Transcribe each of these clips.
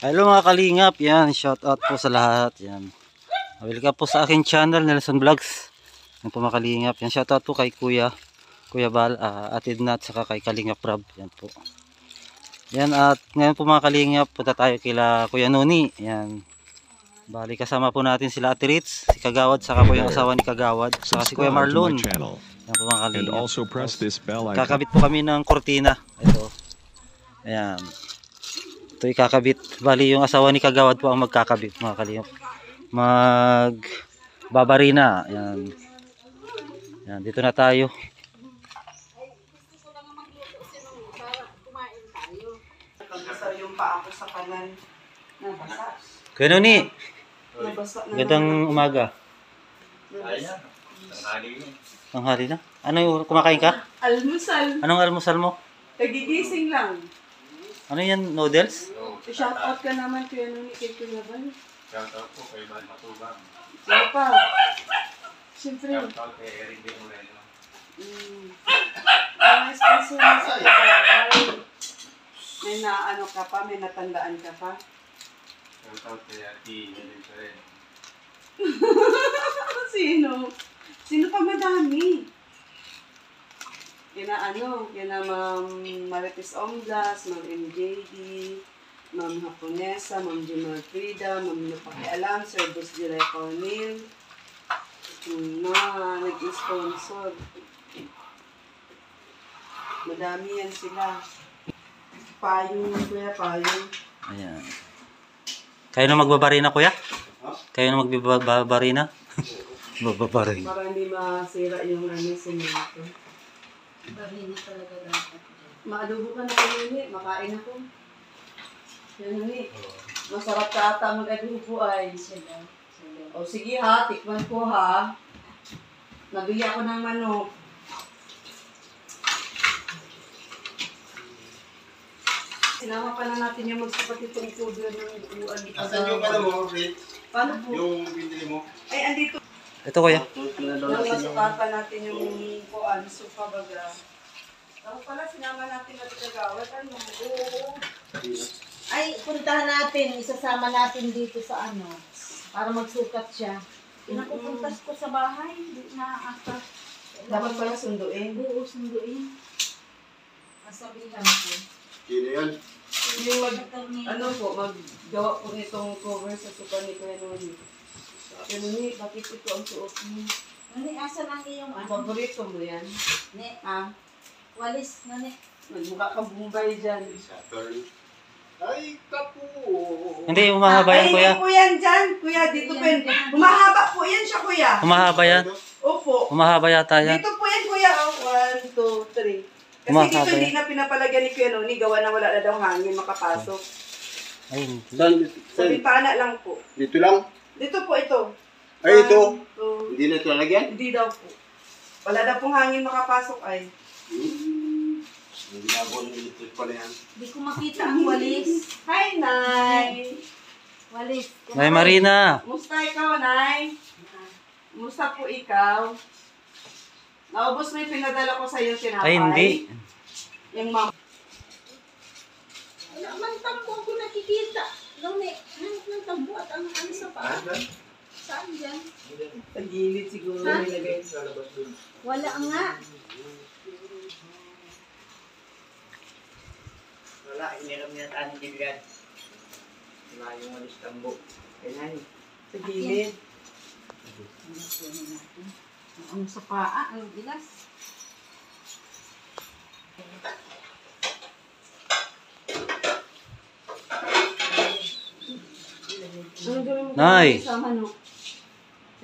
Hello mga kalingap, yan, shout out po sa lahat, yan. Welcome po sa aking channel, Nelson Vlogs. Yan po mga kalingap, yan, shout out po kay Kuya, Kuya Bal, uh, Atid Nat, saka kay Kalingap Rob, yan po. Yan, at ngayon po mga kalingap, punta tayo kila Kuya Noni, yan. Bali, kasama po natin sila Ate Ritz, si Kagawad, saka po yung asawa ni Kagawad, saka si Kuya Marlon. Yan po mga kalingap. Kakabit po kami ng kortina. Ito. Ayan. Ito ikakabit. Bali yung asawa ni Kagawad po ang magkakabit mga kalingap. Mag babarina. Ayan. Ayan. Dito na tayo. Kuya Noni, gandang umaga. Tanghali na. Ano yung kumakain ka? Almusal. Anong almusal mo? Kagigising lang. Ano yan? Noodles? Shout out ka naman kuya nung kay Kuya Bal. Shout out po kay Van Matubang. Sino pa? Siyempre. Shout out kay Eric De Moreno. Mm. Ang sponsor mo sa Bal. May naano ka pa, may natandaan ka pa. Shout out kay Ati Helen. Sino? Sino pa madami? Kina ano, kina Ma'am Marites Onglas, Ma'am MJD, Ma'am Haponesa, Ma'am Jimar Frida, Ma'am Napakialam, Sir Bus Jiray Cornel, mga nag-sponsor. Madami yan sila. Payong, kuya, payong. Ayan. Kayo na magbabarina kuya? Kayo na magbabarina? Bababarina. Para hindi masira yung ano, semento. Barili talaga dapat. Maadobo ka na kanini, makain ako. Yan ni. Masarap ka ata mag-adobo ay. Sila. Sila. O sige ha, tikman ko ha. Nabili ako ng manok. Sinama pa na natin yung magsapat itong pudra ng buwan. Asan yung ano mo, Rit? Paano po? Yung binili mo? Ay, andito. Ito kuya. Nang masukatan natin yung kuan, supa baga. Ako pala, sinama natin na gagawat. Ano? Ay, puntahan natin. Isasama natin dito sa ano. Para magsukat siya. Pinapupuntas ko sa bahay. Hindi na ata. Dapat pala sunduin. Oo, sunduin. Masabihan ko. Sino yan? Yung mag, ano po, maggawa po nitong cover sa supa ni Kuya Noni. Noni, bakit ito ang suot mo? Nani, asa lang iyong Ang ano? paborito mo yan? Ne, Ah, walis. Nani. magmukha kang bumbay dyan. Ay, kapo. Hindi, umahaba yan Ay, kuya. hindi po yan dyan. Kuya, dito po yan. Humahaba po yan siya, kuya. Umahaba yan. Opo. Umahaba yata yan. Dito po yan, kuya. Oh, one, two, three. Kasi Humahaba dito hindi na pinapalagyan ni Kuya Noni. Gawa na wala na daw hangin makapasok. Ay, Saan? Sa bintana lang po. Dito lang? Dito po ito. Ay, ito. Two, Hindi na ito lalagyan? Hindi daw po. Wala daw pong hangin makapasok ay. Hmm. Ang ginagawa ng electric pala yan. Hindi ko makita ang walis. Hi, Nay! Walis. Nay Marina. Musta ikaw, Nay? Musta po ikaw? Naubos mo yung pinadala ko sa iyo tinapay? Ay, hindi. Yung mama. Wala man tambo ako nakikita. Lumi, hanap ng tambo at ang ano sa paa. Saan dyan? Sa gilid siguro Ha? nilagay. Wala nga. Wala, iniram niya tayo ng bibigan. Wala yung malis tambo. Kailan? Sa gilid. Ang sa paa, ang bilas. Ano Nay. sa manok?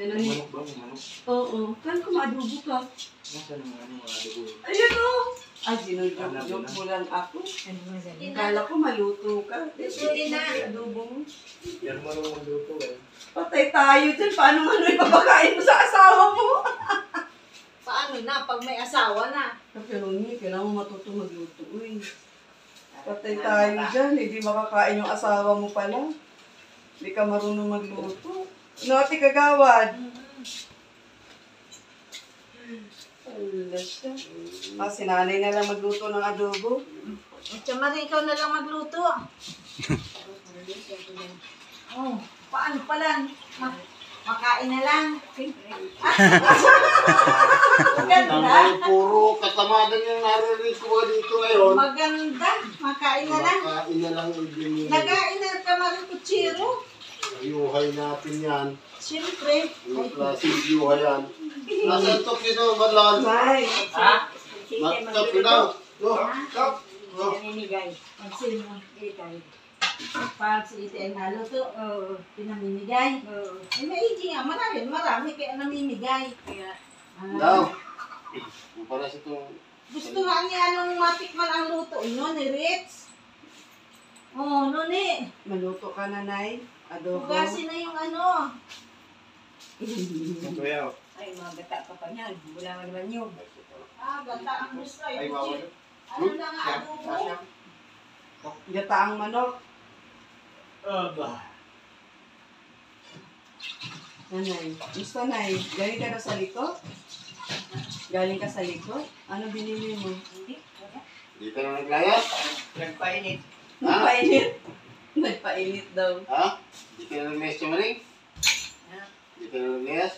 Yan ang Manok ba? Manok? Oo. Kan kumadubo ka. Nasaan ang ano mga dugo? Ayun o. Ay, sinunod mo lang ako. Kala ko maluto ka. Hindi na. Adobo mo. Yan mo nung magluto eh. Patay tayo dyan. Paano man may papakain mo sa asawa mo? Paano na pag may asawa na? Pero hindi, kailangan mo matuto magluto. Uy. Patay tayo dyan. Hindi makakain yung asawa mo pala. Hindi ka marunong magluto. Noti kagawad. Wala siya. Ah, si nanay na lang magluto ng adobo. At siya Marie, ikaw na lang magluto. Oh, paano pala? Ma- makain na lang. Maganda. Ang puro katamadan yung narinig ko dito ngayon. Maganda. Makain na lang. Makain na lang yung binili. Nagain na ka maring kutsiro. Yuhay natin yan. Siyempre. Yung klaseng yuhay yan. Nasaan to kino, Marlon? May. Ha? Matap na. No, kap. No. Namimigay. Magsino. Ikay. Pag si ite ay naluto, uh, pinamimigay. Uh, eh, maigi nga, marami, marami kaya namimigay. Kaya, ah, Daw. Para sa itong gusto nga niya nung matikman ang luto, no, ni Ritz. Oh, no, ni. Maluto ka na, Nay. Adobo. Hugasin na yung ano. Kuya, Ay, mga gata pa pa niyan. Wala nga naman yun. Ah, gata ang gusto. ay Yung bawal. kutsiro. Ano na nga adobo? Gataang manok. Aba. Nanay. Gusto, Nay. Galing ka na sa likod? Galing ka sa likod? Ano binili mo? Hindi. Wala. Dito na naglayas? Nagpainit. Nagpainit. Nagpainit daw. Ha? Dito na naglayas yung maling? Ha? Dito na naglayas?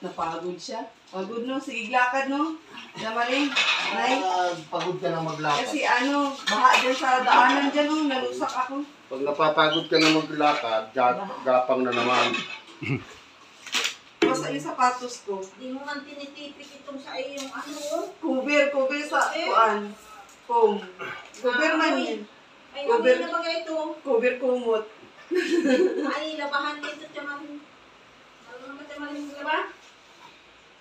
Napagod siya. Pagod no, sige lakad no. Namaling. Nay. Ah, pagod ka na maglakad. Kasi ano, baha dyan sa daanan dyan no, nalusak ako. Pag napapagod ka na maglakad, ga- gapang na naman. Basta yung sapatos ko. Di mo man tinitipik itong sa iyong ano. oh. Cover, cover sa kuan. Foam. Cover man yun. Ay, Cover. na bagay ito. Cover kumot. Ay, labahan dito tiyaman. Ano naman tiyaman yung laba?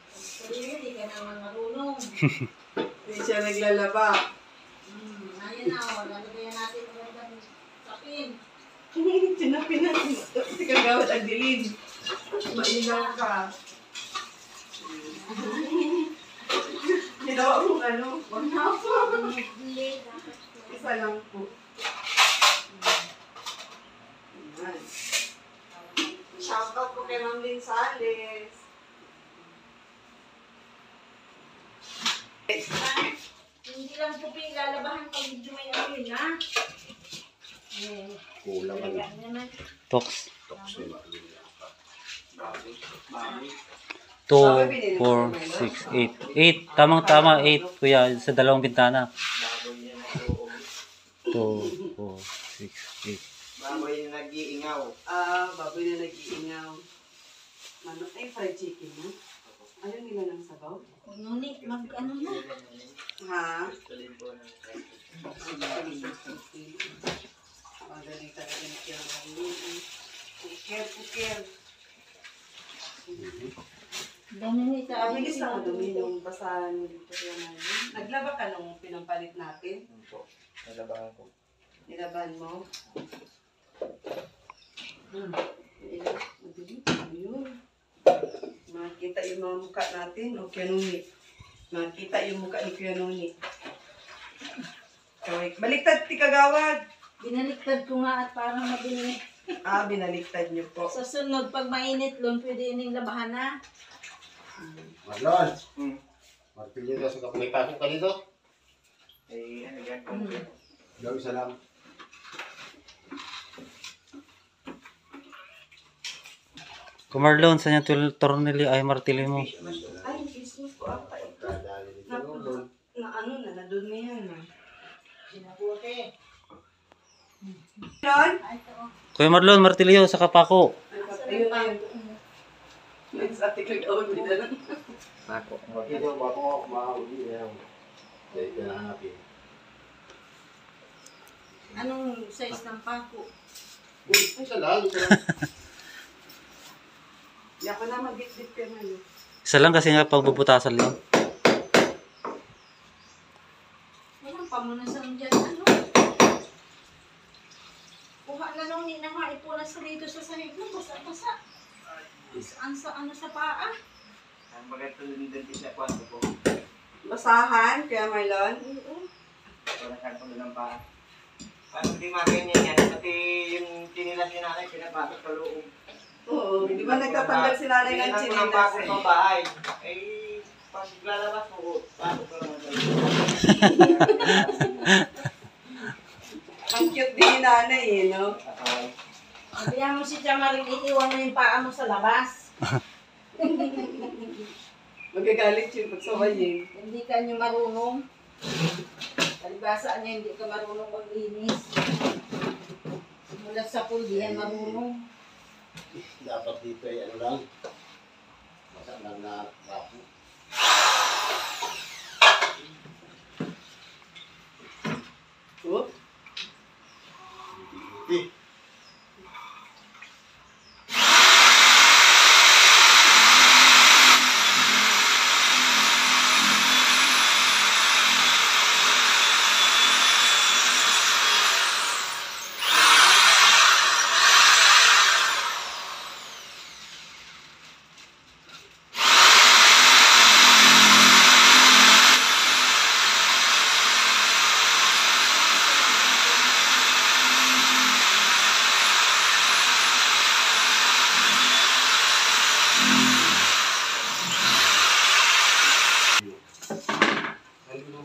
Sabi mo, di ka naman marunong. Hindi siya naglalaba. Hmm, ayun na, o. Lalagayan natin ang gandang sapin. Sinapin natin. Si kagawad ang dilim. Maingaw ka. Ginawa kong ano. Huwag na ako. Ko. Isa lang po. Ayan. Shoutout po kay Ma'am Lynn Sales. Hindi lang po pinilalabahan pag medyo may yun, ha? Kulang naman. Tox. toks nila. 2, 4, 6, 8. 8. Tamang tama, 8. Kuya, sa dalawang bintana. Baboy na nag-uong. 2, 4, 6, Baboy na nag-iingaw. Ah, baboy na nag-iingaw. Ano, ay, fried chicken na? Ano nila ng sabaw? Ano ni, mag ano na? Ha? Gusto din po ng Magaling talaga ni Kuya Marlene. Puker. Ganun ni sa Sabi niya sa dumi yung basahan mo dito Kuya Marlene. Naglaba ka nung pinampalit natin? po. Nalabahan ko. Nilaban mo? Hmm. Ayun, madali. Ayun. Makita yung mga mukha natin. O Kuya Nuni. Makita yung mukha ni Kuya Nuni. Kaway. Baliktad ti kagawad. Binaliktad ko nga at parang mabili. Ah, binaliktad niyo po. Sa sunod, pag mainit lon, pwede ining labahan na. Marlon, Hmm. martilyo ka sa kapatid. May pasok ka dito? Ay, ano yan? Gawin isa lang. Kumarlon, sa niya tul- tornilyo ay martilyo mo. Ay, business ko ata ito. Na, na ano na, nadun mo yan. ah. Sinabuti. Kuya Marlon, martilyo sa kapako. Ayun na yun. Next ate kagawad din na lang. Ako. Ito, bako ako mahuli yan. Dahil ka nahanapin. Anong size ng pako? Isa lang. Hindi ako na mag-dip-dip ka na yun. Isa lang kasi nga pagbubutasan lang. Walang pamunasan dyan. Ano? Kuha na nung ni na nga ipunas sa dito sa sahig mo. Basa-basa. Saan sa ano sa paa? Ang bagay ito din din sa kwarto ko. Basahan, kaya Marlon. Oo. Para saan ko ng paa. Paano di maganyan yan? Pati yung tinilas ni nanay, pinapasok sa loob. Oo, di ba nagtatanggal si nanay ng Tinilas ko ng chinilas pasok eh. sa bahay. Eh, pag lalabas ko, pasok ko naman sa. Ang cute din ni nanay eh, no? Sabihan mo si Chamaring, iiwan mo yung paa mo sa labas. Magagalit yun pag sawayin. Hindi ka niyo marunong. Palibasa niya, hindi ka marunong maglinis. Mula sa pool, di yan marunong. Dapat dito ay ano lang. Masak lang na rapo. Oh, Eh,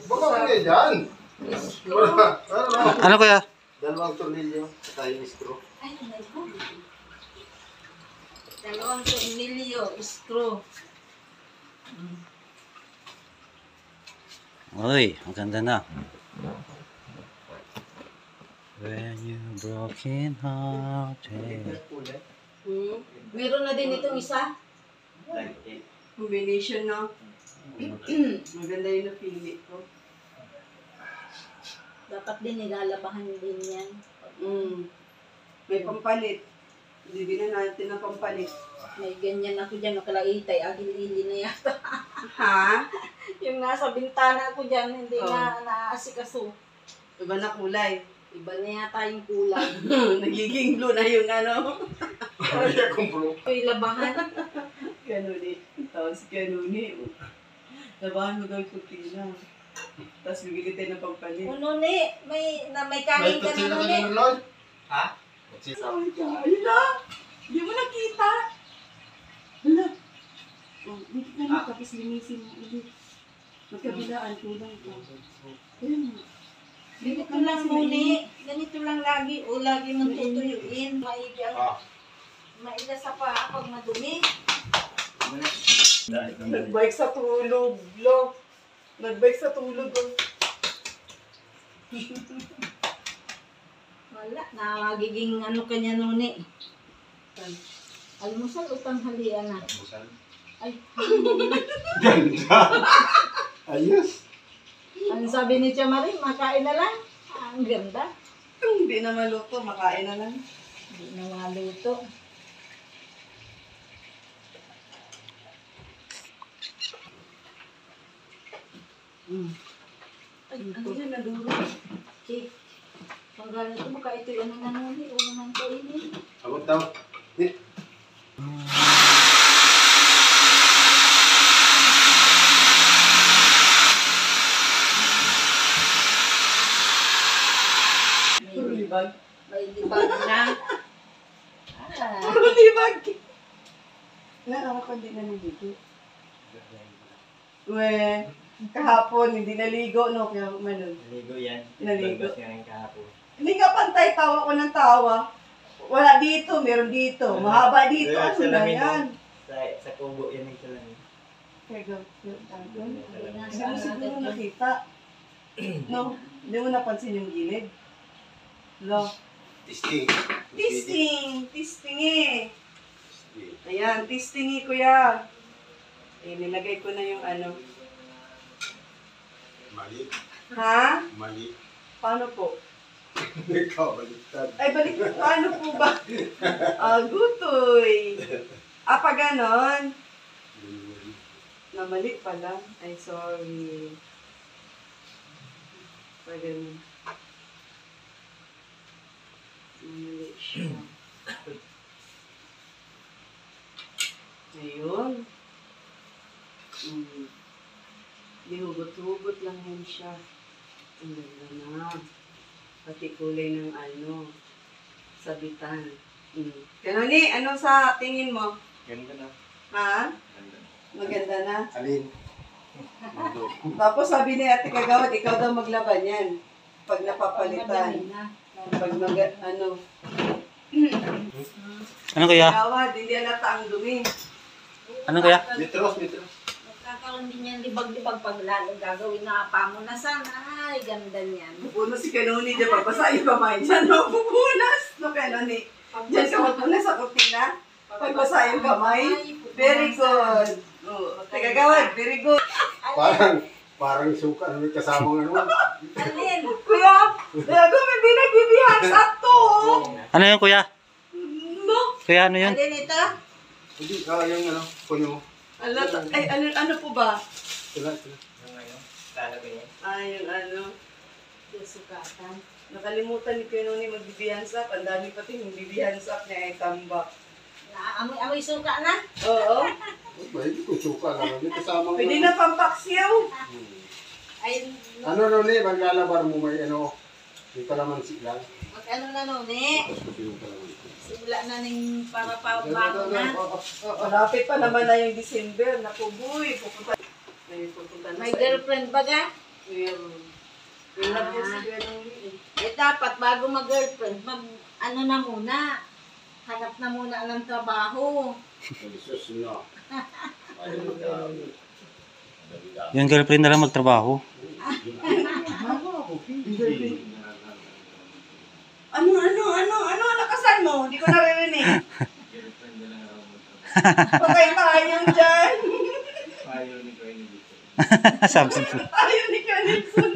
Baka kami dyan. Wala. Wala. Ano kuya? Dalawang tornilyo. Saka yung screw. Ay, my God. Dalawang tornilyo, screw. Uy, maganda na. When you broken hearted. hmm. Meron na din itong isa. Combination na. Maganda yung napili ko. Dapat din nilalabahan din yan. Mm. May pampalit. Bibili na natin ng pampalit. May ganyan ako dyan, nakalaitay, agil-ili na yata. Ha? yung nasa bintana ko dyan, hindi Oh. na naaasikaso. Iba na kulay. Iba na yata yung kulay. Nagiging blue na yung ano. Kaya kumpro. Ito'y labahan. Ganun eh. Tapos ganun eh. Labahan mo daw yung kutina. Tapos bibili tayo ng pampalit. Uno ni, may, na, may May kanin ka na ka ni. din Lord. Ha? Sabi ka, ayun na! Hindi mo nakita! Hala! Oh, dito na lang, tapos linisin mo ulit. Magkabilaan, kulang ka. Ayun. Ganito lang muli. Ganito lang lagi. O lagi mong tutuyuin. Maigi ang Ah. maila sa paa pag madumi. Nagbike sa tulog, lo. Nagbike sa tulog, oh. Wala. Nakagiging ano kanya nuni. Almusal o tanghalian na? Ay, Ganda. Ayos. ano sabi ni Tia Marie? Makain na lang. Ah, ang ganda. Hindi na maluto, makain na lang. Hindi na maluto. Mm. Ay, Ano yan, naduro? cake. Pag ganito, baka ito yung ano na nuni. O naman kainin. Abot daw. Eh, May, libag. may libag na. Ah. Puro libag. Nakaka ko hindi naliligo. We, kahapon hindi naligo, no? Kaya manon. Naligo yan. Naligo. Yung kahapon. Hindi nga pantay, tawa ko ng tawa. Wala dito, meron dito. Mahaba dito. Ano sa na yan? Sa, sa kubo yan yung salamin. Kaya tagon. Hindi mo siguro nakita. No? Hindi mo napansin yung gilid? Lo. Testing. Testing! Testing eh! Ayan, testing eh, kuya. Eh, nilagay ko na yung ano. Mali. Ha? Mali. Paano po? Ikaw, baliktad. Ay, balik Paano po ba? Ah, gutoy. Ah, pa ganon. Namali pala. Ay, sorry. Pa ganon. Namali siya. Ayun. Mm. Di hugot-hugot lang yan siya. Ang ganda na. Pati kulay ng ano, sabitan. Mm. Kanoni, ano sa tingin mo? Ganda na. Ha? Ganda. Maganda na. Alin? Tapos sabi ni Ate Kagawad, ikaw daw maglaban yan. Pag napapalitan. Pag mag, ano, Ano kuya? Gawad, hindi alata ang dumi. Ano kuya? Mitros, mitros. Magkakaroon din yan libag-libag pag lalo gagawin na pamunasan. Ay, ganda niyan. Pupunas si Kanuni, di ba? Basa yung kamay dyan, no? Pupunas! No, Kanuni. Diyan ka magpunas sa kutina. Pagbasa yung kamay. Very good. Oh, teka, gawad, very good. Parang, parang suka na may kasamang ano. Alin? Kuya, gago, hindi nagbibihan sa to. Ano yun kuya? No? Kuya ano yun? Alin ito? Hindi, ah, yung ano, punyo mo. Ano, ay, ano, ano po ba? Sila, sila. Yung ano, lalagay niya. Ah, yung ano, Yung sukatan. nakalimutan ni Kanuni magbibihan sa. Ang dami pati yung bibihan sa niya ay tambak. Amoy-amoy suka na. Oo. Ba, hindi ko suka lang. May kasamang Pwede na pampaksiyaw. Ay, Ano no, ni, maglalabar mo may ano, may kalamansi lang. mag ano na nun eh. Yung kalamansi. Simula na ning para pa bago na. Malapit pa naman na yung December. Naku, boy. Pupunta. May pupunta na May girlfriend ba ga? Meron. Si. Eh dapat bago mag-girlfriend, mag ano na muna. Hanap na muna ng trabaho. Jesus, no. Yung girlfriend na lang magtrabaho. Ano, ano, ano, ano, lakasan mo? Hindi ko naririnig. Girlfriend na lang Patay tayo dyan. Ayaw ni dito. Sabi ko. Tayo ni Kanilson.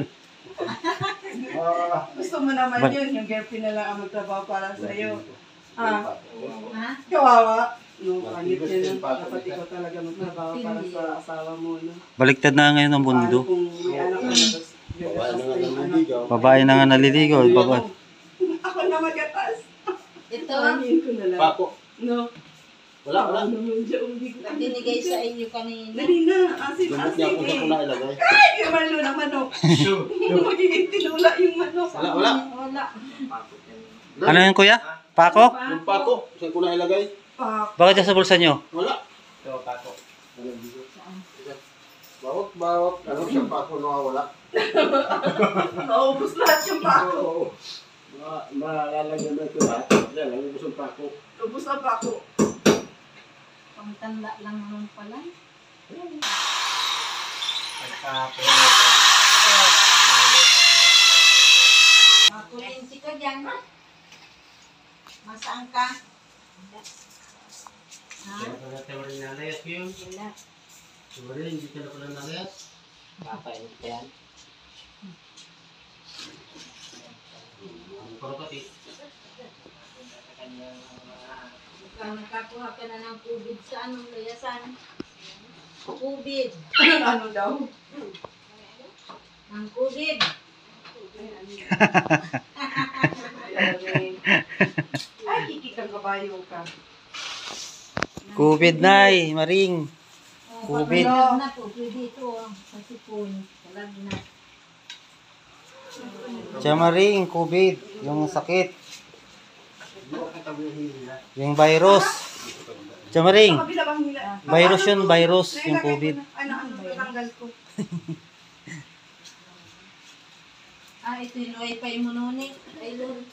Ah, Gusto mo naman But- yun, yung girlfriend na lang ang magtrabaho para sa'yo. Ah, Ha? kawawa. No, kanit yun. Dapat ikaw talaga magtrabaho para sa asawa mo. No? Baliktad na ngayon ang mundo. kung may anak ka na, tapos Babae na nga naliligaw. Babae na nga naliligaw. Babae. Ako na magatas. Ito. Pako. No. Wala, wala. Ko. binigay sa inyo kanina. Dali na, asin, Gamot niya asin kung saan ko eh. na ilagay. Ay, yung malo na manok. Magiging tinula yung manok. Wala, wala. Wala. Yan. Ano yun kuya? Pako? Yung pako, saan ko na ilagay? Pak. Bakit dyan sa bulsa nyo? Wala. Ito, pakot. Bawat, bawat, ano siyang pako nawawala. Naubos lahat yung pako. Oo. Ma- Malalagyan na ito lahat. Yan, ang gusto ng pako. Ubos ang pako. Pangtanda lang naman pala. Pagka-pera. Makulinti ka dyan. Masaan ka? Ha? Kaya tayo rin nalayas yun. Wala. Sorry, hindi ka na pala nalayas. Papainit ka yan. Ang parapati. Ikaw nakakuha ka na ng COVID sa anong layasan? COVID. ano daw? Ang COVID. Ay, kikikang kabayo ka. COVID na Maring. Oh, COVID. pag na to, pwede ito. oh, Sa sipon. Talag na. Siya Maring, COVID. Yung sakit. Yung virus. Siya Maring. Kabila bang hila? Virus yun, virus. Yung COVID. Ano, ano, tatanggal ko. Ah, ito yung wifi mo noon eh. Ay, Lord.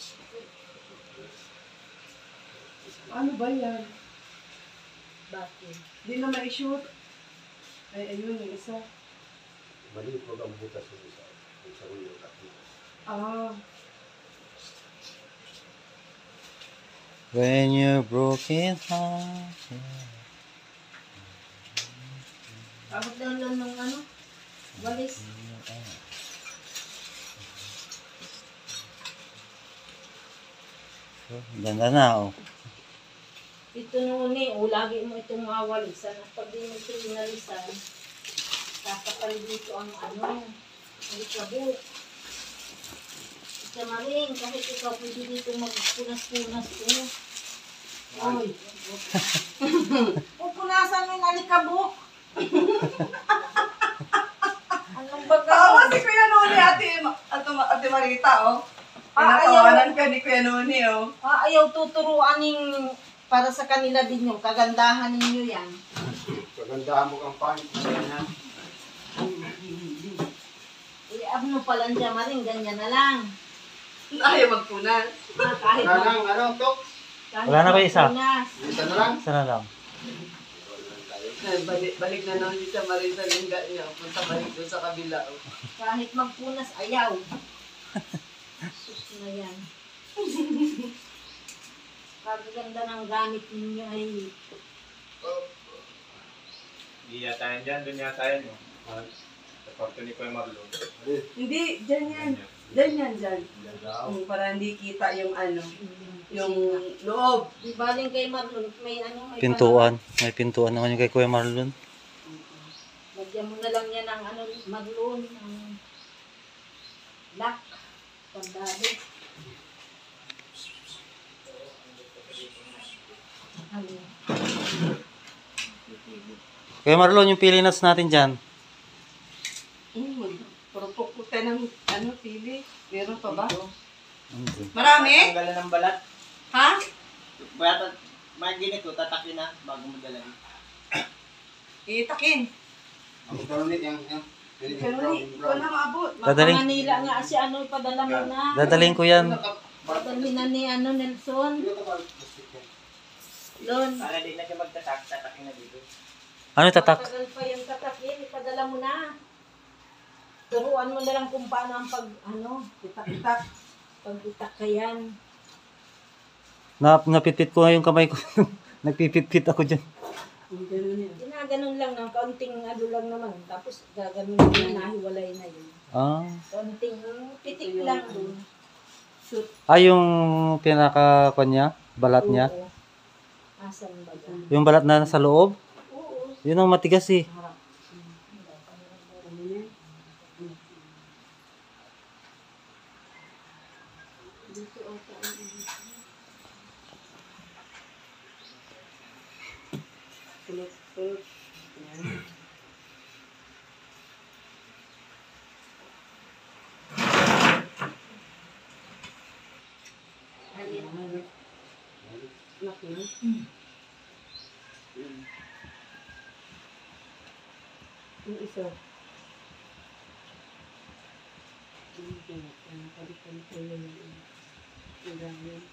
Ano ba yan? Bakit? Hindi na ma-shoot. Ay, ayun, yung isa. Mali po ang butas yung isa. Yung sa ulo. Ah, When you're broken heart. Bakit daw lang ng ano? Walis. Ganda na oh. Ito noon eh, o lagi mo itong mawalisan. At pag di mo ito inalisan, kakapal dito ang ano, ang kabuk. Isa maring, kahit ikaw pwede dito magpunas-punas ko. Ay. Pupunasan mo yung alikabok. Anong baga? tawa si Kuya Noni, ate, ate, ate Marita, oh. Ah, Pinatawanan ka ni Kuya Noni, oh. Ah, ayaw tuturuan ng para sa kanila din yung kagandahan ninyo yan. Kagandahan mo kang pangit. Yan. Eh, ano pala dyan, maring, ganyan na lang. Ayaw magpunan. Ah, kahit Wala nang ano, tok. Wala na ba isa? magpunas. Isa na lang. Isa na lang. Ay, balik, balik na naman si Marisa Lingga niya. Punta balik doon sa kabila. oh. Kahit magpunas, ayaw. Sus na yan. Kagaganda ng gamit ninyo ay Hindi yata yan dyan, doon yata yan. no? Ah, Sa kwarto ni Kuya. Hindi, dyan yan. Dyan yan, dyan. Um, para hindi kita yung ano, yung loob. Di baling kay Marlon, may ano, may Pintuan. May pintuan naman yung kay Kuya Marlon. Lagyan mo na lang yan ng ano, Marlon, ng lock. Pandado. Ano? Kuya Marlon, yung pili nuts natin dyan. Mm, ko tayo ng ano, pili. Meron pa ba? Andun. Marami? Tanggalan ng balat. Ha? Tat, may ginito, tatakin na bago mo dalhin. Itakin. Ang karoon yung yung Pero hindi ko na maabot. Dadaling, Manila nga si ano, ipadala mo na. dadaling ko yan. Padali na ni ano, Nelson. Doon. Para di na siya magtatak, tatakin na dito. Ano yung tatak? Matagal pa yung tatakin, ipadala mo na. Turuan mo na lang kung paano ang pag, ano, Itak-itak. pag-itak ka yan. Na, napipit ko nga yung kamay ko. Nagpipit-pit ako dyan. Ganun yan. Ginaganon lang ng kaunting ano lang naman. Tapos gaganon na nahiwalay na yun. Ah. Kaunting pitik lang dun. Shoot. Ah, yung pinaka kanya, balat niya. Oo. Asan ba yan? Yung balat na nasa loob. Oo. Yun ang matigas eh. Ano yan? Dito ata ang Tulot, tulot. Yan. Halin. Laki na. Yung isa. Yung. Ang palitan ko yun. Ang gamit.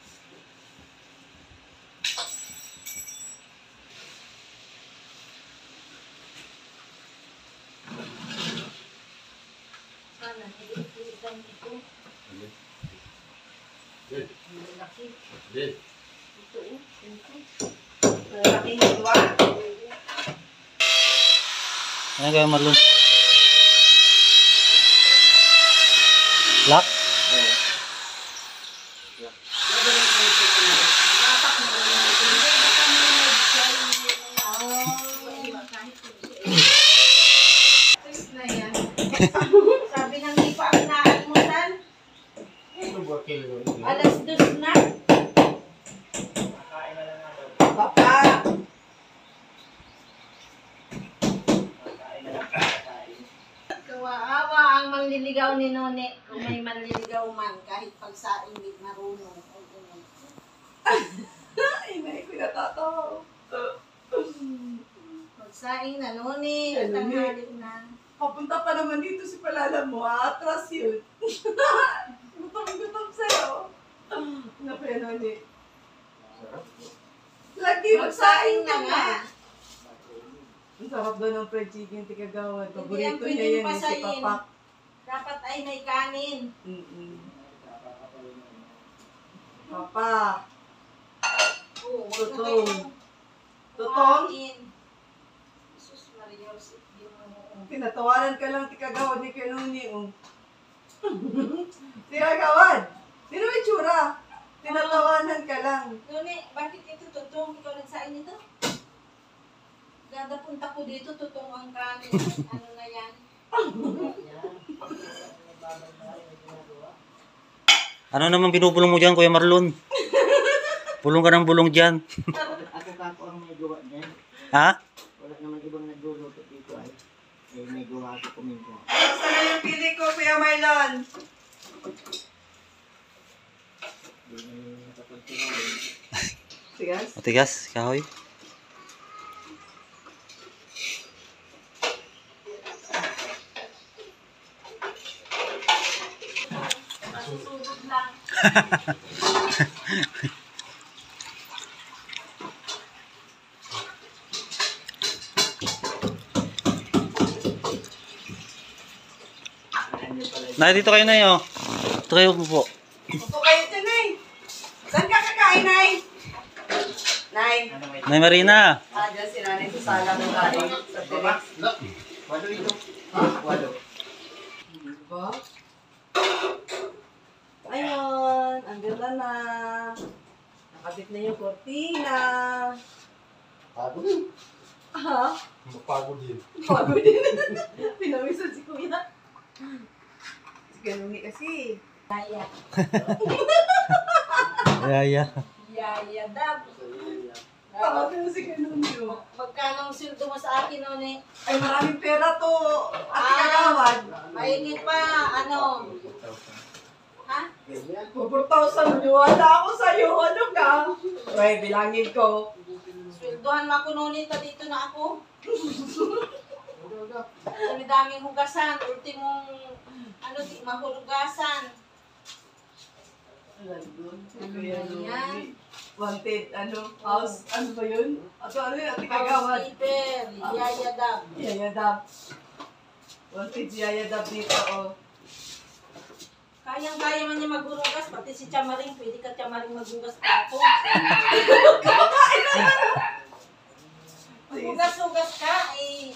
Sana, nililitan ito. Good. Ang laki. Good. Ito oh. Ito. Laki yung dua. Ayan kaya Marlon. Lock? na yan. Sabi ng di pa ang naalimutan, Ito ba kilo? alas dos na. Kakain na lang ako. Papa! Kakain na lang, kakain. Kawaawa ang manliligaw ni Noni. Kung may manliligaw man, kahit pagsaing di marunong. Ay, ganun. Ay, may pinatatawa. Magsaing na Noni. Ano, Tanghali na. Papunta pa naman dito si Palala mo, atras yun. Gutom-gutom sa'yo. Napeno ni. Lagi magsaing na nga. Ang sarap daw ng fried chicken yan Paborito niya yan eh, si pasayin. Papa. Dapat ay may kanin. Mm-mm. Papa. Oo, Totoo? kumain. Jesus Maria, mo. Tinatawanan ka lang tikagawad ni Kanuni. Oh. tikagawad. Sino may tsura? Tinatawanan ka lang. Noni, bakit ito totoong ikaw nagsain nito? Gada punta ko dito, totoong ang kanin. ano na yan? Ano naman binubulong mo dyan, Kuya Marlon? Bulong ka ng bulong dyan. Ako kako ang may gawa niyan. Ha? Wala naman ibang nagluluto dito ay. Eh, may gawa ako kuminto. Saan na yung pili ko, Kuya Marlon? Sigas? Matigas, kahoy. Susugod lang. Na, dito kayo na yun. Oh. Dito kayo po. Upo kayo dyan, Nay. Saan ka kakain, Nay? Nay. Nay Marina. Ah, dyan si Nanay sa sala mo kain. Sa Terex. Walo ito. Walo. Ba? Ayun, ang ganda na. Nakabit na yung kortina. Pagod din. Ah, Pagod din. bago din. Pinawisan si Kuya. Si Ganuni kasi. Yaya. Yaya. Yaya dab. Tawag na si Ganuni. oh. Magkano ang sweldo mo sa akin noon eh? Ay, maraming pera to. At Ah. kagawad. Mahigit pa, ano? Ha? 4,000 wala ako sa'yo. Ano ka? Ay, bilangin ko. Sweldohan mo ako noon ito, dito na ako. Dami-daming hugasan, ultimong, ano, di mahugasan. Ano yan? Wanted, ano, house, ano ba yun? Ato, ano yun, ati kagawad. Housekeeper, yaya dab. Yayadab. Wanted Yayadab dito, oh. Kayang-kaya man niya maghugas, pati si Chamaring, pwede ka Chamaring maghugas pa ako. Hugas-hugas ka, eh,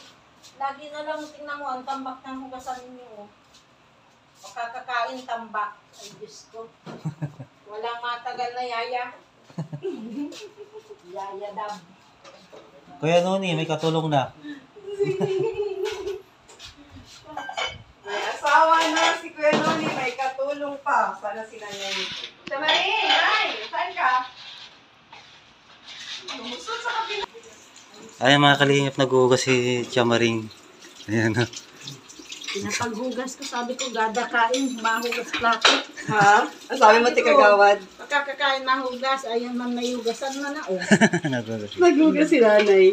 lagi na lang tingnan mo, ang tambak ng hugasan ninyo. oh. O kakakain tambak. Ay, Diyos ko. Walang matagal na yaya. yaya dab. Kuya Noni, may katulong na. May asawa na Kuya may katulong pa. Sana si Nanay. Samarin, Nay, saan ka? Lumusot sa kapila. Ayan mga kalingap, naghuhugas si Chamaring. Ayan na. Pinapaghugas ko, sabi ko, gada kain, mahugas plato. Ha? Ang sabi mo, ti kagawad. Pagkakakain mahugas, ayan man may hugasan man na, oh. Naghugas si Nanay.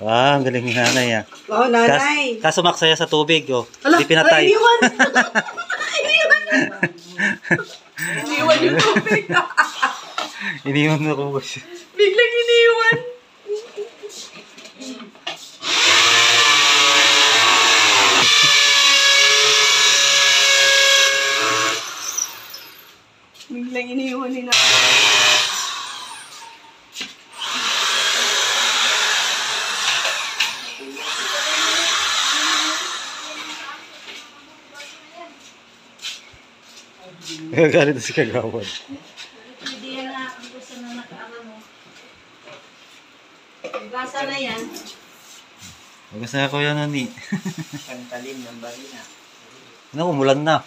Wow, ang galing ni nanay ah. Oo, Kas, Nanay. kaso maksaya sa tubig, oh. Ala, Hindi pinatay. ala, iniwan. iniwan yung tubig. Iniwan na hugas. Biglang iniwan. Biglang iniwan ni na. Gagalit na si Kagawad. Hindi yan na, ang gusto na nakaano mo. Hugasan na yan. Hugas na Kuya Noni. Kantalim ng balina. Ano, umulan na.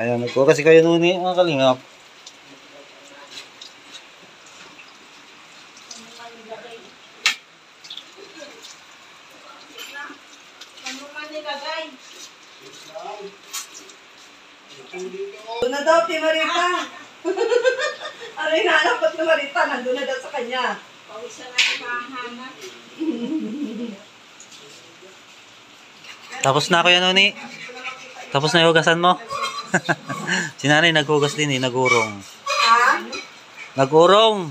Ayan, naghuhugas si Kuya Noni, mga kalingap. Man nilagay? Doon na daw, ti Marita. ano hinahanap ni Marita? Nandun na daw sa kanya. Pawisan na si Mahana. Tapos na Kuya Noni. Tapos na yung hugasan mo. si nanay naghugas din eh, nagurong. Ha? Nagurong!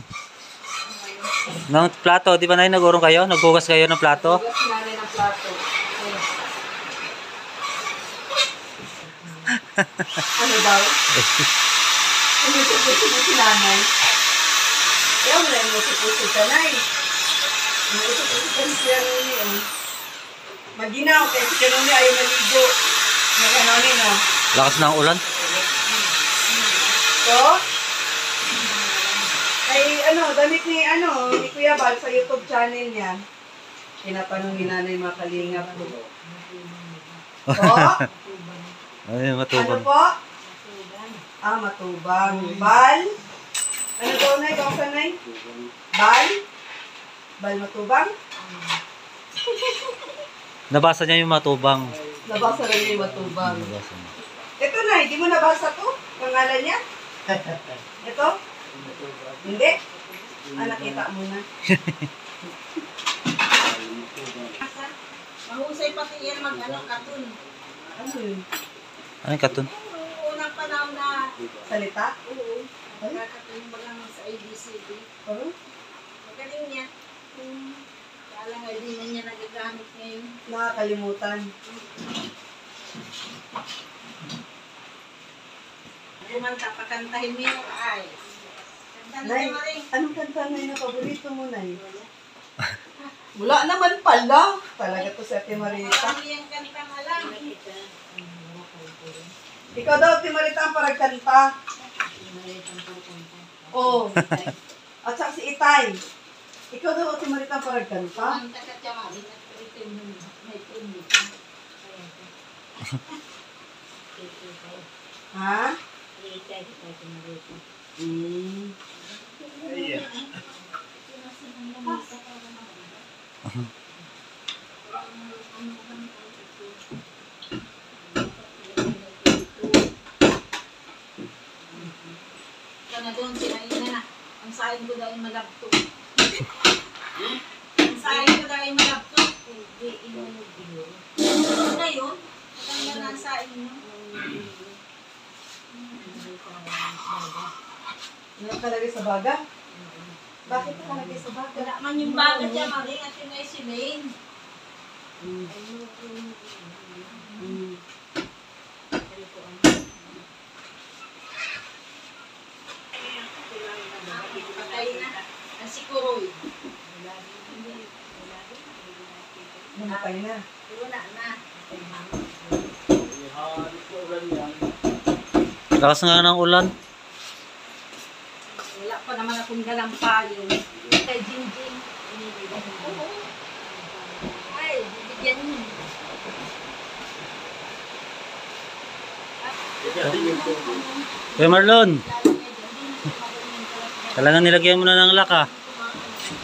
Ng plato, di ba na nagurong kayo? Naghugas kayo ng plato? Hugas si nanay ng plato. Ano daw? Ano puso mo si nanay? Mo na yung puso ka, nay. Ano puso ka siya oh. Maginaw, kaya si kanuni ayaw maligo. Naganonin, oh. Lakas ng ulan. So, ay ano, damit ni ano, ni Kuya Bal sa YouTube channel niya. Tinatanong ni nanay mga kalingap ko. Po? Ay, Ano matubang. po? Ah, matubang. Bal? Ano daw na? Ikaw sa nay? Bal? Bal matubang? Nabasa niya yung matubang. Nabasa niya yung matubang. Nabasa niya. Ito na, hindi mo nabasa to? Pangalan niya? Ito? Hindi? Ah, nakita mo na. Mahusay pati yan mag ano, katun. Ano yun? Ano yung katon? Yung unang panahon na, Salita? oo, nakakatun ba lang sa ABCD. Oh? Magaling niya. Kaya lang, hindi na niya nagagamit ngayon. Nakakalimutan. Kumanta, pakantahin mo yung ay. Kanta na Nay, anong kanta na yung paborito mo, Nay? Wala naman pala. Talaga to si Ate Marita. Marami yung kantang alam. Ikaw daw, Ate Marita, ang paragkanta. Oo. At saka si Itay. Ikaw daw, Ate Marita, ang paragkanta. Kumanta ka siya, mali. May tunog. Ha? Hmm. Ka na doon, sinayin na na. Ang sain ko dahil malabto. Ang sain ko dahil malabto. Hindi, inulog yun. Ano na yun? Matanda na ang sain mo. Ano talaga sa baga? Bakit ka talaga sa baga? Wala man yung bagat niya, maring at yun ay si Lane. Hmm. Patay na. Ang si Kuroy. Namatay na. Wala na. Lakas nga ng ulan. Wala pa naman akong dalang payo. Kay Jinjin. Ay, bibigyan mo. Kuya Marlon, talagang nilagyan mo na ng laka. May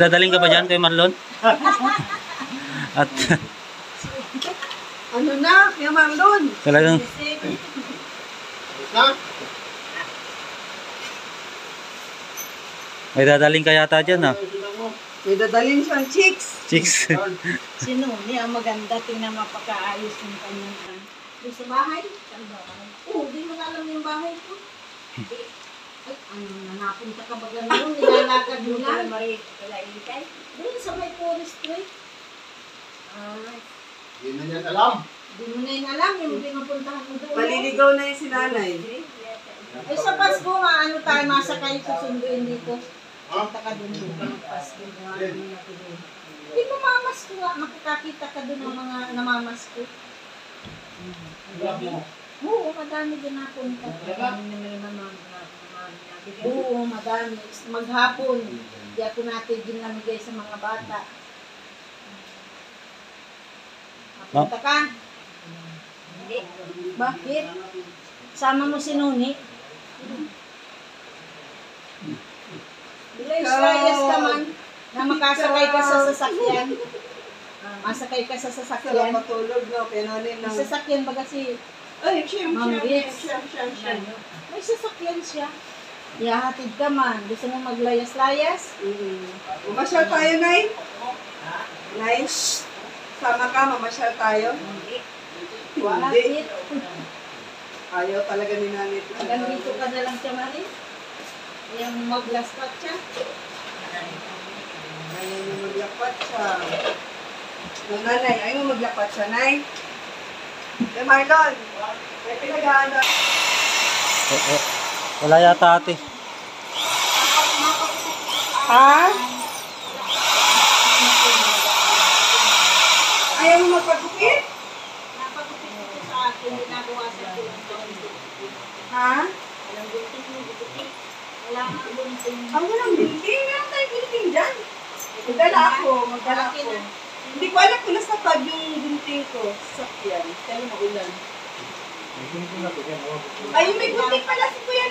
dadaling ka ba dyan, Kuya Marlon? At Ano na? Kuya Marlon? talagang Na? may dadaling ka yata dyan ah. May dadalhin siyang chicks. Chicks. Si Noni, ang maganda, tingnan mapakaayos yung kanyang Yung sa bahay? Saan bahay? Oo, di mo na alam yung bahay ko. Ay, ano, nanapunta ka ba gano'n? Nilalakad mo lang? Doon sa may forest street. Ay, Hindi na niya alam. di mo na yun alam yung pinupuntahan mo doon. Paliligaw na yung si nanay. Ay, sa Pasko, maano tayo masakay susunduin dito. Ha? Punta ka doon doon ng Pasko. Hindi mo mamasko nga, makikakita ka doon ng mga namamasko. Oo, madami din napunta. Oo, madami. Maghapon, di ako natigil namigay sa mga bata. Mapunta ka? Hindi. Bakit? Sama mo si Nuni? Bilayas layas ka man na makasakay ka sa sasakyan. Masakay ka sa sasakyan. matulog, no? May na. sasakyan baga si Ay, siyem, Ma'am siyem, Ritz. siyem, siyem, siyem. May sasakyan siya. Ihahatid ka man. Gusto mo maglayas-layas? Mm. Mamasyal tayo, Nay? Nay? Sama ka, mamasyal tayo? Hindi. Bakit? Ayaw talaga ni nanay. Hanggang dito ka na lang siya, Mari. Yung maglaspat siya. Ayaw mo maglapat siya. No, nanay, ayaw mo maglapat siya, Nay? Eh, Marlon, may pinag-aano. Eh, eh, Wala yata ate. Ha? Ayaw mo magpagupit? Napagupit ko sa akin, ginagawa sa. Ha? Walang gunting mo, gupit. Wala nga gunting. Ang walang building. Meron tayong building dyan. Magdala ako. Magdala ako. Hindi ko alam kung nasa pag yung gunting ko. Sakyan. Kaya maulan. Ay, may gunting pala si Kuya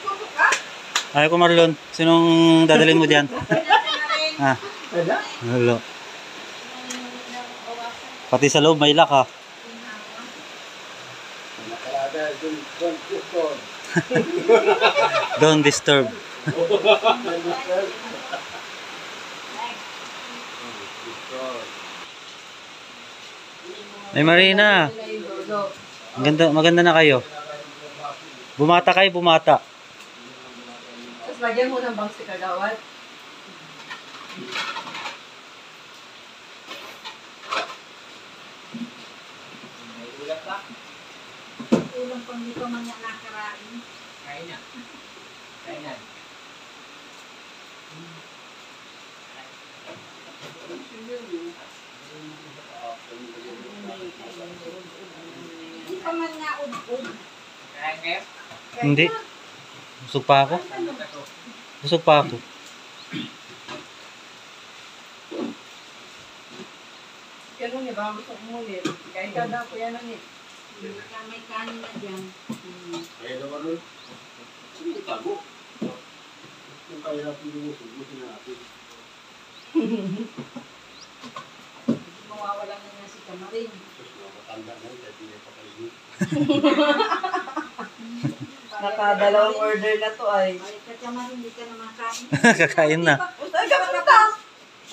kuko ka? Ay ko Marlon, sinong dadalhin mo dyan? Ah, Wala. Pati sa loob may dun, dun, dun. Don't disturb. Ay Marina, ang ganda, maganda na kayo. Bumata kayo, bumata. Tapos lagyan mo ng bangs si Kagawad. Pa. Ulang pang di pa man nga nakarain. Kain na. Kain na. Di pa man nga ud-ud. Kain kayo? Hindi. Busog pa ako. Busog pa ako. Yan nun eh, baka gusto ko muli. Kain ka daw, kuya nun eh. Baka may kanin na dyan. Hmm. Kaya naman nun. Sige, tago. Kung kaya natin yung subutin natin. Mawawala na nga si Kamarin. Tapos mga matanda na hindi pa kayo. Nakadalawang order na to ay. Ay, ka Kamarin, hindi ka na makain. Kakain na. Ay, kapunta!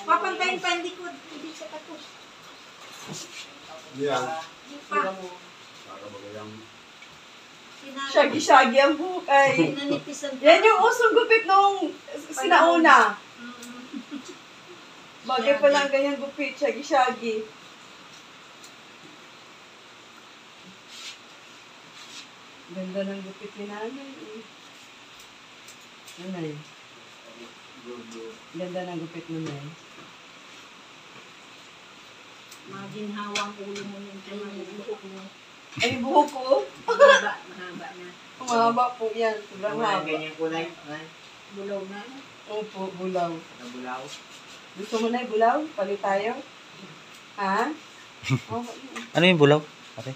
Papantayin pa yung likod. Hindi siya tapos. Yan. Hindi pa. Sina- Shaggy-shaggy ang pa. Yan yung usong gupit nung sinauna. Bagay pa lang ganyan gupit, shaggy-shaggy. Ganda ng gupit ni nanay. eh. Nanay. Ganda ng gupit ni nanay. Maginhawang ulo mo yung kanyang buhok mo. Ay, buhok ko. Mahaba, mahaba na. Mahaba po yan. Sobrang haba. ganyan kulay. Ay, Bulaw na. Opo, bulaw. nabulaw. Gusto mo na yung bulaw? Palit tayo? Ha? Okay. Ano yung bulaw? Okay.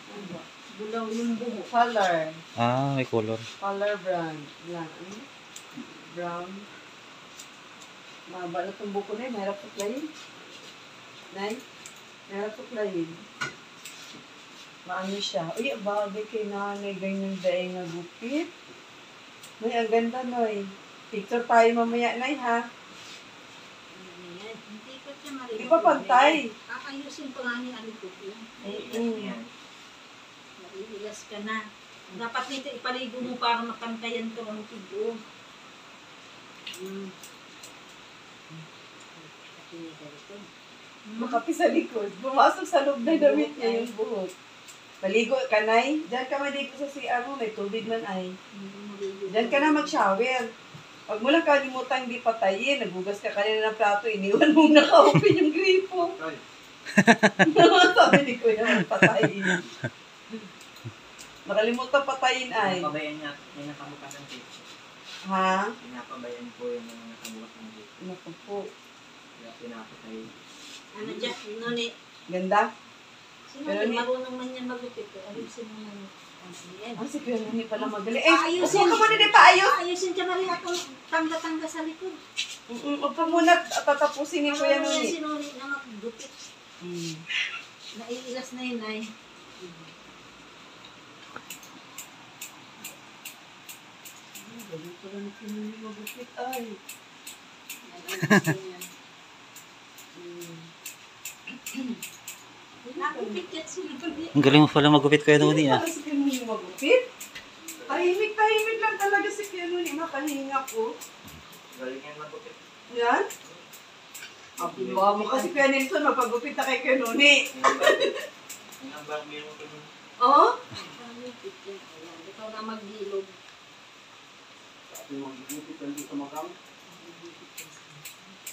Bulaw yung buhok. Color. Ah, may color. Color brown. Ano? Brown. Mahaba na itong buko na yun. Mahirap suklayin. Nay? Mahirap suklayin. Maano siya. Uy, bagay kay nanay. Ganyan daing nga gupit. Nay, ang ganda, Noy. Picture tayo mamaya, Nay, ha? Hindi pa siya marinig. Di ba pantay? Kakayusin pa nga ni. Mm-mm. Yan. Mariilas ka na. Dapat nito ipaligo mo para mapantayan to ang tigo. Hmm. Makapi sa likod. Pumasok sa loob na damit niya yung buhok. Maligo ka, Nay. Diyan ka maligo sa CR mo. May tubig man ay. Diyan ka na mag-shower. Pag mo lang kalimutan hindi patayin, naghugas ka kanina ng plato, iniwan mong naka-open yung gripo. Sabi ni Kuya, magpatayin. Nakalimutan patayin ay. Pinapabayan niya. May nakabukas ng tape. Ha? Pinapabayan po yung mga nakabukas ng tape. Naku po. Pinapatay. Ano dyan? Noni. Ganda? Pero Pero ni- marunong man yan magupit? Ayusin mo na. Ayan. Ah, si Kuya pala magaling. Eh, Ayusin. upo ka muna din paayos. Ayusin ka Maria kung tangga-tangga sa likod. Mm-mm, Upo muna at tatapusin ni Kuya Ano yan Nani. si Noni na magupit? Mm. Naiilas na yun ay. Galing pala ni Kuya magupit ay. Mm. Yan si Noni. Ang galing mo pala magupit kayo noon ah. Para si Kuya Nani magupit. Tahimik, tahimik lang talaga si Kuya Nani. Makahinga po. Galing yan magupit. Yan. Abi, baka mo kasi Kuya Nelson, magpagupit na kay Kuya Nuni. Ang meron ko nun. Oo? Ayan. Ikaw na maghilog. Sabi mo, gupit lang dito sa makam.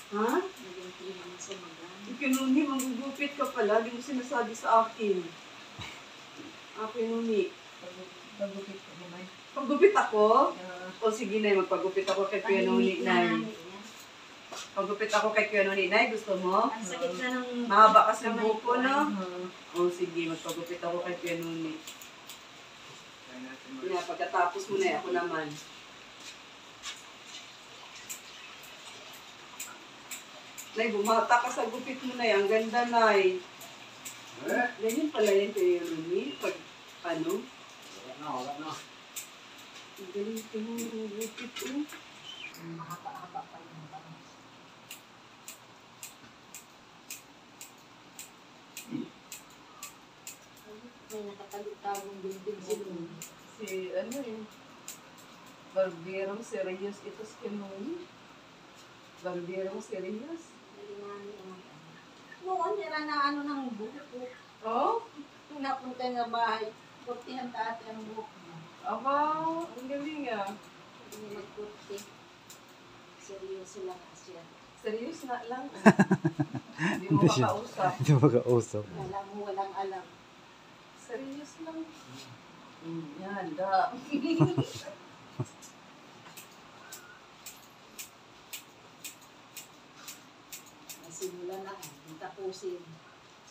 Ha? Naging tingnan sa magan. Magugupit ka pala. Di mo sinasabi sa akin. Kuya Nuni. Pagupit ka naman. Paggupit ako? O sige na, magpagupit ako kay Kuya Nuni, Nay. Paggupit ako kay Kuya Nuni, Nay. Gusto mo? Ang sakit na ng... Mahaba kasi ang buko, ko, no? O sige, magpagupit ako kay Kuya mag- Kaya pagkatapos mo na, ako naman. Nay, bumata ka sa gupit mo na Ang ganda, Nay. Eh, Ganyan pala yan Kuya Nuni. Pag, ano? wala na, wala na. Ang galing ng gupit ko. Mahaba-haba pa yung bangs. May nakatagong building sila. Si ano eh. Barberong serious ito si Kenoy. Barberong serious. Noon, nila na ano ng buhok ko. Oh? Nung napunta nga bahay, kurtihan dati ang buhok mo. Aba, ang galing ah. Hindi magkurti. Seryoso lang siya. Serious na lang. Hindi mo makausap. Hindi mo kausap. Wala mo, walang alam. Serious lang. Mm, yan, da. Nasimula na, hindi tapusin.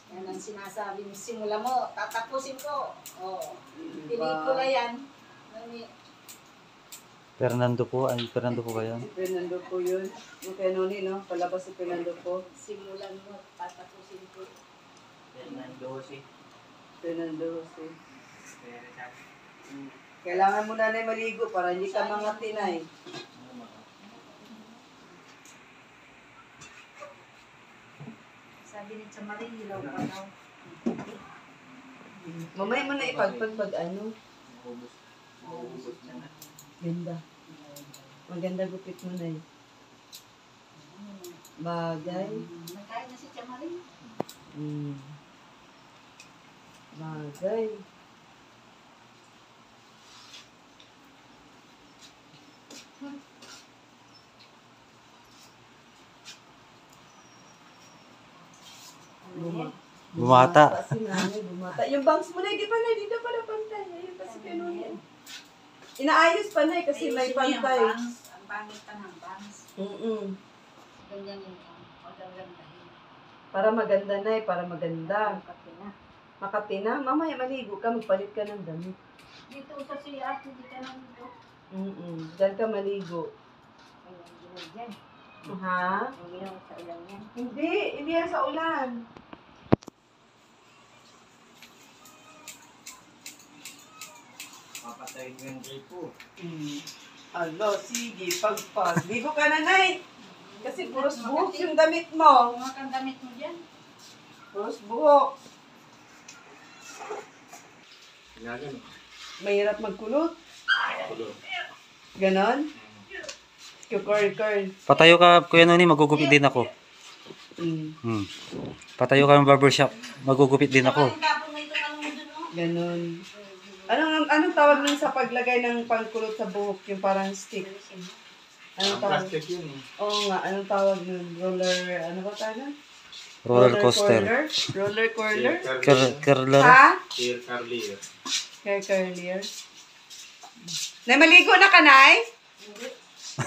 Yan ang sinasabi mo, simula mo, tatapusin ko. Oo. Pelikula yan. Nani- Fernando po. Ay, Fernando po ba yan? Si Fernando po yun. Yung kay Noni, no? Palabas si Fernando po. Simulan mo, tatapusin ko. Fernando si. Fernando Jose. Kailangan mo na maligo para hindi ka mga tinay. Sabi ni Chamari, hilaw pa daw. Mamay mo na ipagpag pag ano. Ganda. Maganda gupit mo na eh. Bagay. Nagkain na si Chamari. Mm. Bagay. Buma- Bumata. si nanay, bumata. Yung bangs mo na, di pa na, dito pa na pantay. Ayun pa si Pinunin. Inaayos pa na eh, kasi may pantay. bangs. Ang pangit pa ng bangs. Mm-mm. Ganyan yung. Para maganda na eh, para maganda. Kape na. Makati na, mamaya maligo ka, magpalit ka ng damit. Dito sa siya, hindi ka nang dito. Mm-mm. Diyan ka maligo. Ayun, ginaw dyan. Ha? Yan. Hindi, hindi yan sa ulan. Mo yung gripo. Mm. Alo, sige, pagpag. Ligo ka na, Nay. Kasi puros buhok yung damit mo. Mga kang damit mo dyan. Puros buhok. Kailangan. Mahirap magkulot. Tulo. Ganon? Curl, curl. Patayo ka, Kuya Noni, magugupit din ako. Mm. Hmm. Patayo ka ng barbershop. Magugupit din ako. Ganon. Anong, anong tawag nun sa paglagay ng pangkulot sa buhok? Yung parang stick. Anong Ang tawag? plastic yun eh. Oo nga, anong tawag nun? Roller, ano ba tayo nun? Roller coaster. curler? Roller curler? Hair Ker curlier. curler. Ha? Hair curlier. Hair curlier. Nay, maligo na ka, Nay?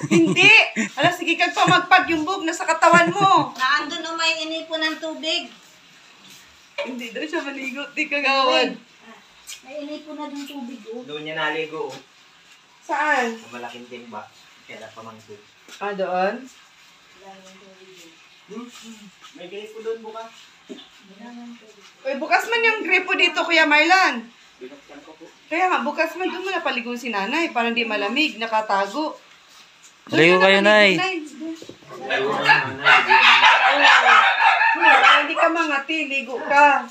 Hindi! Alam, sige kag pa magpag yung buhok na sa katawan mo. Naandun o may inipon ng tubig. Hindi daw siya maligo. Di kagawad. May inipon na ng tubig, oh. Doon niya naligo. oh. Saan? Ang malaking timba. Kaya pamangkin. Ah, doon? May gripo doon bukas. Uy, bukas man yung gripo dito, Kuya Marlan. Binuksan ko po. Kaya nga, bukas man doon mo napaligo si nanay para hindi malamig, nakatago. Ligo ka kayo, Nay. Doon. Ayaw na nanay. Oo. Para hindi ka mangati, ligo ka.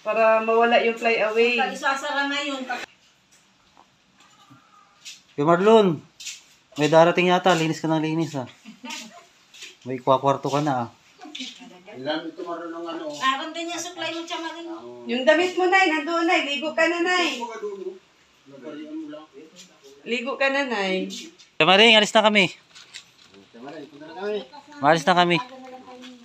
Para mawala yung fly away. Pag isasara na yun, Kuya Marlon, may darating yata. Linis ka ng linis ah. May kwakwarto ka na ah. Ilan ito marunong ano. Naroon din yung supply mo, Chamari. Yung damit mo, Nay, nandoon, Nay. Ligo ka na, Nay. Ligo ka na, Nay. Kuya Maring, alis na kami. Tama rin, punta na kami. Malis na kami.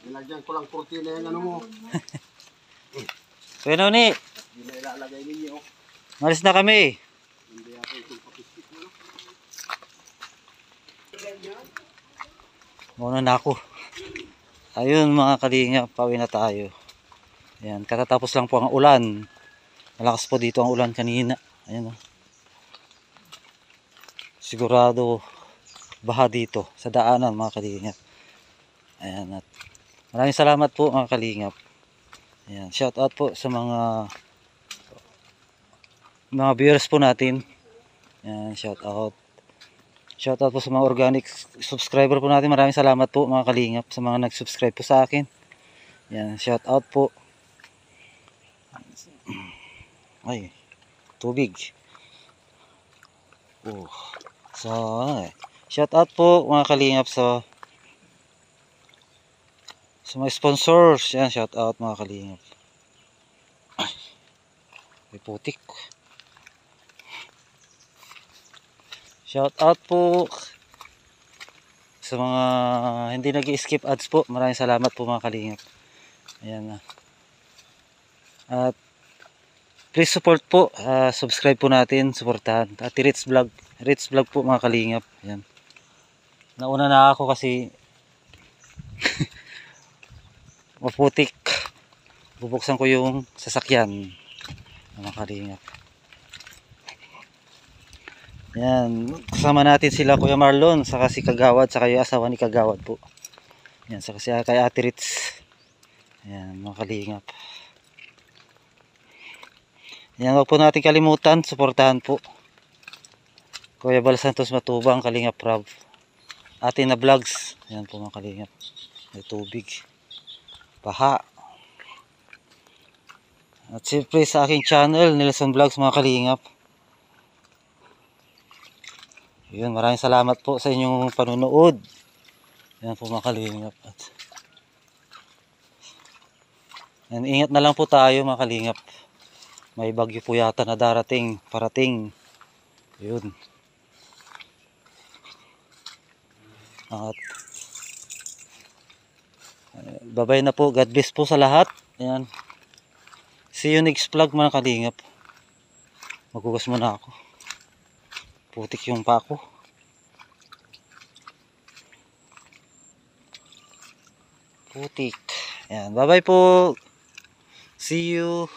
Nilagyan ko lang kurtina yung ano mo. Kuya Noni, Hindi na ilalagay ninyo. malis na kami. Hindi ako itong papistik mo. Muna na ako. Ayun mga kalinga, pauwi na tayo. Ayan, katatapos lang po ang ulan. Malakas po dito ang ulan kanina. Ayan oh. Sigurado baha dito sa daanan mga kalingap. Ayan at maraming salamat po mga kalingap. Ayan, shout out po sa mga mga viewers po natin. Yan, shout out. Shout out po sa mga organic subscriber po natin. Maraming salamat po mga kalingap sa mga nag-subscribe po sa akin. Yan, shout out po. Ay, tubig. Oh. So, shout out po mga kalingap sa sa mga sponsors. Yan, shout out mga kalingap. Ay, may putik. Shout out po sa mga hindi nag-skip ads po. Maraming salamat po mga kalingap. Ayan na. At please support po. Ah, subscribe po natin. Supportahan. At Ritz Vlog. Ritz Vlog po mga kalingap. Ayan. Nauna na ako kasi maputik. Bubuksan ko yung sasakyan. Mga kalingap. Yan, kasama natin sila Kuya Marlon, saka si Kagawad, saka yung asawa ni Kagawad po. Yan, saka si kay Ate Ritz. Yan, mga kalingap. Yan, huwag po natin kalimutan, suportahan po. Kuya Bal Santos Matubang, Kalingap Rob. Ate na vlogs. Yan po mga kalingap. May tubig. Baha. At siyempre sa aking channel, Nelson Vlogs mga kalingap. Yun, maraming salamat po sa inyong panunood. Yan po mga kalingap. At, yan, ingat na lang po tayo mga kalingap. May bagyo po yata na darating, parating. Yun. At babay na po. God bless po sa lahat. Yan. See you next vlog mga kalingap. Magugas muna ako. Putik yung pa ako. Putik. Yan. Bye bye po. See you.